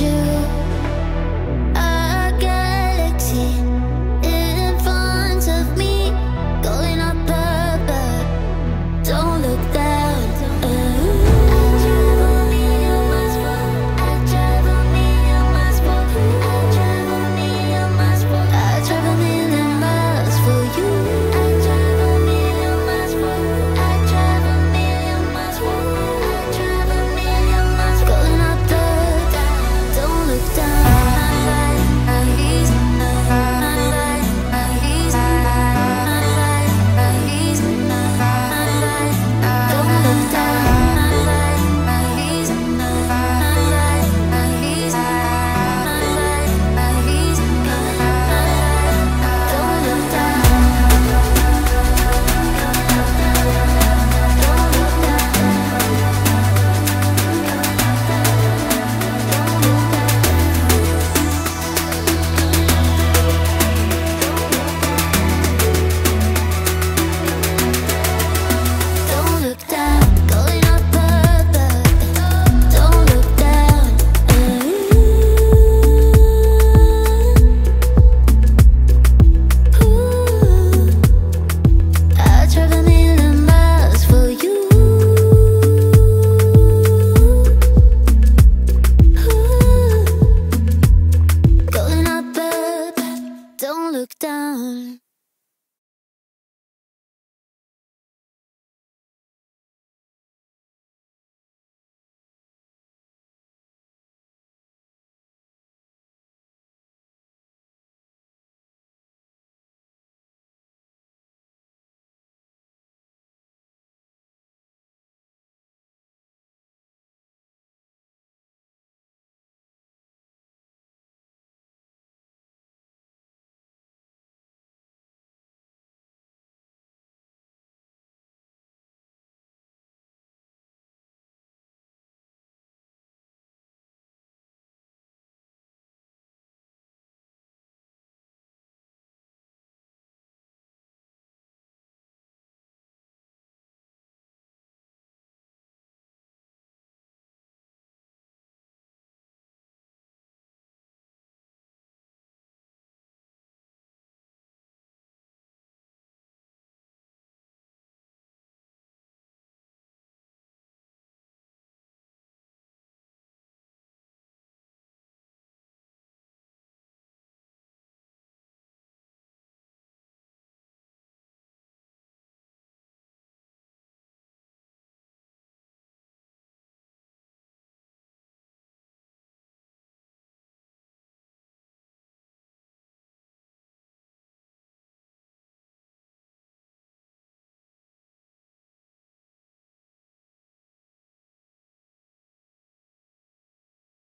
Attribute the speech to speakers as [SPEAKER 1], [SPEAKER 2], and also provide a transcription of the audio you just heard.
[SPEAKER 1] you. look down.